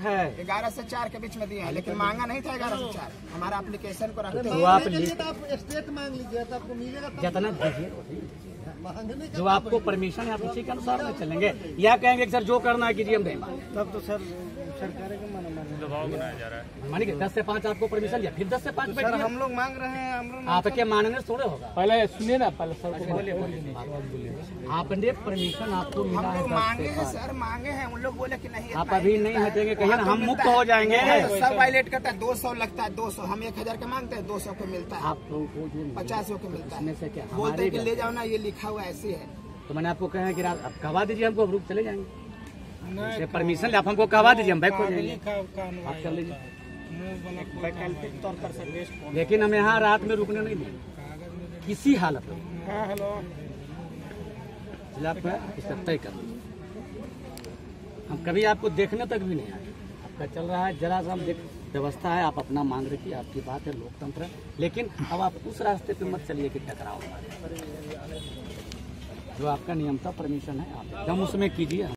है। ग्यारह से चार के बीच में दिए हैं लेकिन मांगा नहीं था ग्यारह से चार। हमारा एप्लीकेशन को रखते तो आप स्टेट मांग लीजिए तो आपको मिलेगा जितना दीजिए जो आपको परमिशन है आप उसी के अनुसार में चलेंगे। या कहेंगे सर जो करना है कीजिए हम नहीं तब तो सर सरकार के माना मानिए दस से पाँच आपको परमिशन लिया फिर दस से पाँच बैठिए। हम लोग मांग रहे हैं हम लोग आपके मानने से थोड़े होगा। पहले सुनिए ना पहले सर को आपने परमिशन आपको मिला हम है मांगे हैं सर मांगे हैं उन लोग बोले कि नहीं आप अभी नहीं है। हटेंगे कहिए ना वहाँ तो हम मुक्त हो जाएँगे। तो सब वायलेट करता है दो सौ लगता है दो सौ। हम एक हज़ार का मांगते हैं दो सौ को मिलता है। आप पचास को मिलता है। बोलते हैं कि ले जाओ ना ये लिखा हुआ ऐसे है। तो मैंने आपको कहा है कि रात- अब कहवा दीजिए हमको रुक चले जाएँगे। परमिशन आप हमको कहवा दीजिए हम बैक हो जाएँगे। आप कर लीजिए। वैकल्पिक तौर पर लेकिन हम यहाँ रात में रुकने नहीं देंगे। किसी हालत में। हाँ आपको तय कर लीजिए। हम कभी आपको देखने तक भी नहीं आए। आपका चल रहा है। जरा सा व्यवस्था है, आप अपना मांग रखिए आपकी बात है, लोकतंत्र है। लेकिन अब आप उस रास्ते पे मत चलिए कि टकराव जो आपका नियम था, परमिशन है, आप एकदम उसमें कीजिए।